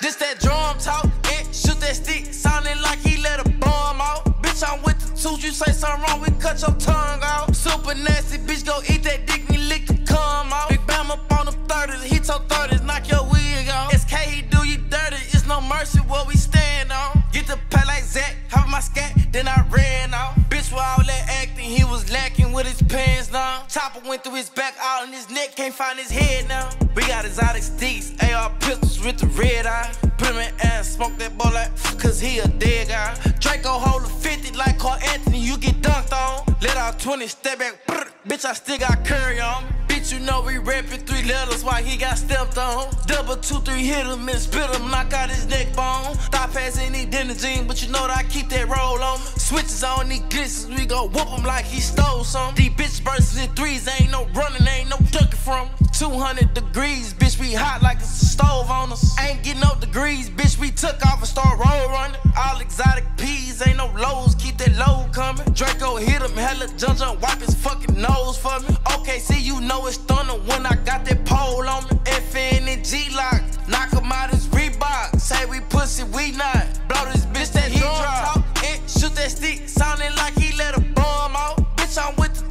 This that drum talk, and shoot that stick, sounding like he let a bomb out. Bitch, I'm with the tooth, you say something wrong, we cut your tongue out. Super nasty, bitch, go eat that dick, me lick the cum out. Big Bam up on the 30s, he told 30s, knock your wig out. SK, he do you dirty, it's no mercy what we stand on. Get the pay like Zach, have my scat, then I ran out. Bitch, with all that acting, he was lacking with his pants now. Chopper went through his back, out in his neck, can't find his head now. We got exotic sticks, AR pistols with the red eye. Put him ass, smoke that boy like, cause he a dead guy. Draco hold a 50 like Carl Anthony, you get dunked on. Let out 20, step back, brr, bitch, I still got curry on. Bitch, you know we rapping three letters while he got stepped on. Double two, three, hit him and spit him, knock out his neck bone. Thought pass any jean, but you know that I keep that roll on. Switches on these glitches, we go whoop him like he stole some. These bitch bursts in threes, ain't no running, ain't no ducking from. 200 degrees, bitch, we hot like it's a stove on us. Ain't getting no degrees, bitch, we took off and start roll running. All exotic peas, ain't no lows, keep that load coming. Draco hit him, hella jump jump, wipe his fucking nose for me. Okay, see, you know it's thunder when I got that pole on me. FN and Glock,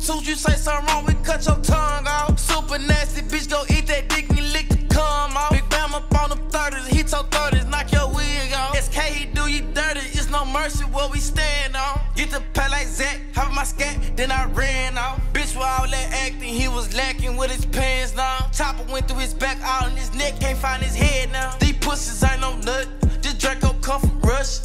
Tooth, you say something wrong, we cut your tongue off. Super nasty, bitch, go eat that dick and lick the cum off. Big Bam up on the 30s, he told 30s, knock your wig off. SK, he do you dirty, it's no mercy what we stand on. Get the pay like Zach, hop my scat, then I ran off. Bitch, with all that acting, he was lacking with his pants down. Chopper went through his back, all in his neck, can't find his head now. These pussies ain't no nut, this Draco come from Rush.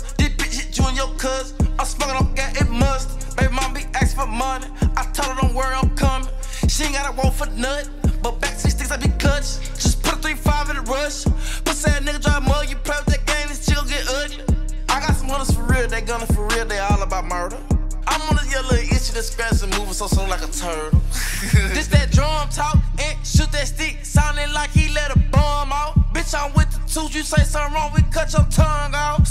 She ain't got a want for nut. but back to sticks I be clutch. Just put a 3-5 in the rush. Pussy ass nigga drive mug, you play with that game, this chill get ugly. I got some hunters for real, they gunning for real, they all about murder. I'm on this yellow itchy that scratch and moving so slow like a turtle. this that drum talk and shoot that stick, sounding like he let a bomb out. Bitch, I'm with the tooth, you say something wrong, we cut your tongue nasty.